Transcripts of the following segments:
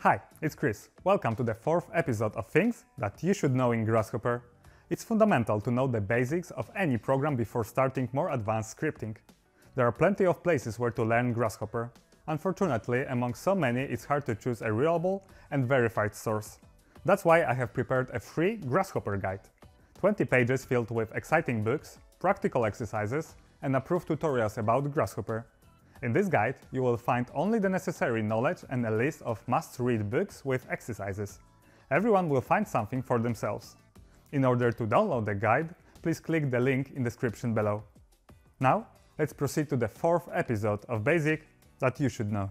Hi, it's Chris. Welcome to the fourth episode of Things That You Should Know in Grasshopper. It's fundamental to know the basics of any program before starting more advanced scripting. There are plenty of places where to learn Grasshopper. Unfortunately, among so many, it's hard to choose a reliable and verified source. That's why I have prepared a free Grasshopper guide. 20 pages filled with exciting books, practical exercises, and approved tutorials about Grasshopper. In this guide, you will find only the necessary knowledge and a list of must-read books with exercises. Everyone will find something for themselves. In order to download the guide, please click the link in the description below. Now, let's proceed to the fourth episode of Basic that you should know.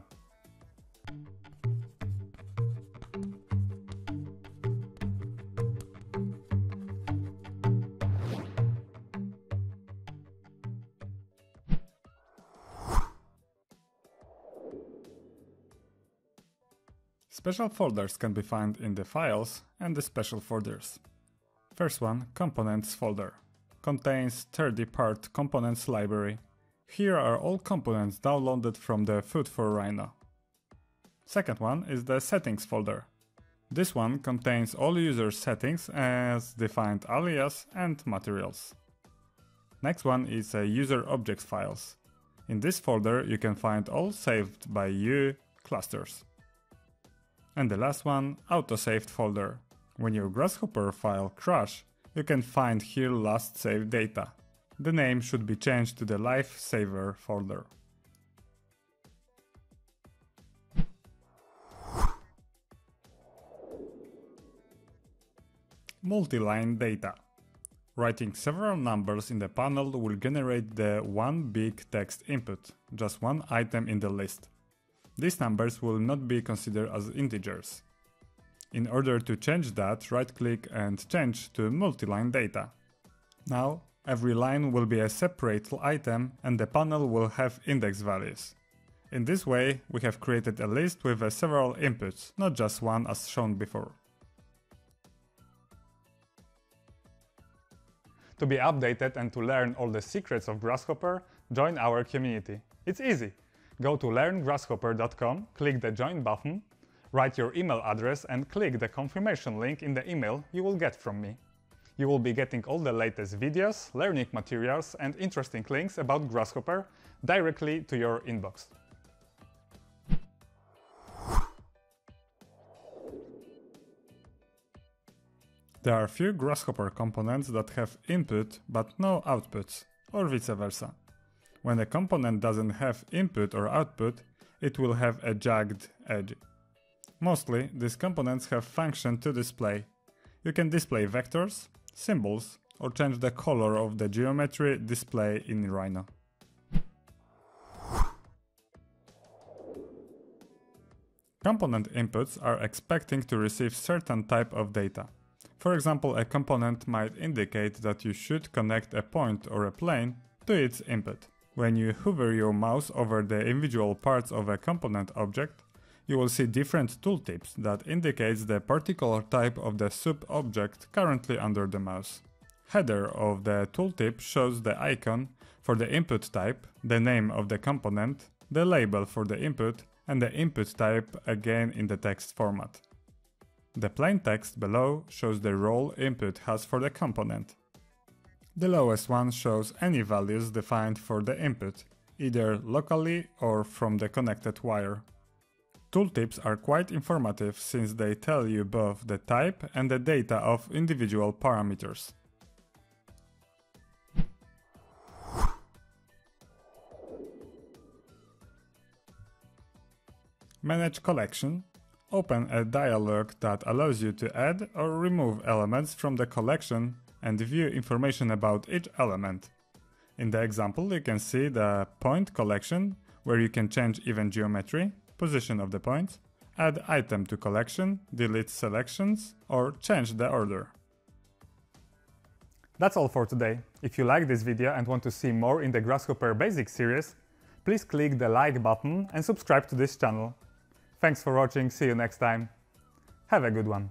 Special folders can be found in the files and the special folders. First one, components folder, contains 30 part components library. Here are all components downloaded from the Food4Rhino. Second one is the settings folder. This one contains all user settings as defined alias and materials. Next one is a user objects files. In this folder you can find all saved by you clusters. And the last one, autosaved folder. When your Grasshopper file crash, you can find here last saved data. The name should be changed to the Lifesaver folder. Multi-line data. Writing several numbers in the panel will generate the one big text input, just one item in the list. These numbers will not be considered as integers. In order to change that, right-click and change to multi-line data. Now, every line will be a separate item and the panel will have index values. In this way, we have created a list with uh, several inputs, not just one as shown before. To be updated and to learn all the secrets of Grasshopper, join our community. It's easy. Go to learngrasshopper.com, click the Join button, write your email address and click the confirmation link in the email you will get from me. You will be getting all the latest videos, learning materials and interesting links about Grasshopper directly to your inbox. There are few Grasshopper components that have input but no outputs, or vice versa. When a component doesn't have input or output, it will have a jagged edge. Mostly, these components have function to display. You can display vectors, symbols, or change the color of the geometry display in Rhino. Component inputs are expecting to receive certain type of data. For example, a component might indicate that you should connect a point or a plane to its input. When you hover your mouse over the individual parts of a component object, you will see different tooltips that indicates the particular type of the sub-object currently under the mouse. Header of the tooltip shows the icon for the input type, the name of the component, the label for the input, and the input type again in the text format. The plain text below shows the role input has for the component. The lowest one shows any values defined for the input, either locally or from the connected wire. Tooltips are quite informative since they tell you both the type and the data of individual parameters. Manage collection. Open a dialog that allows you to add or remove elements from the collection and view information about each element. In the example, you can see the point collection, where you can change even geometry, position of the points, add item to collection, delete selections, or change the order. That's all for today. If you like this video and want to see more in the Grasshopper Basics series, please click the like button and subscribe to this channel. Thanks for watching, see you next time. Have a good one.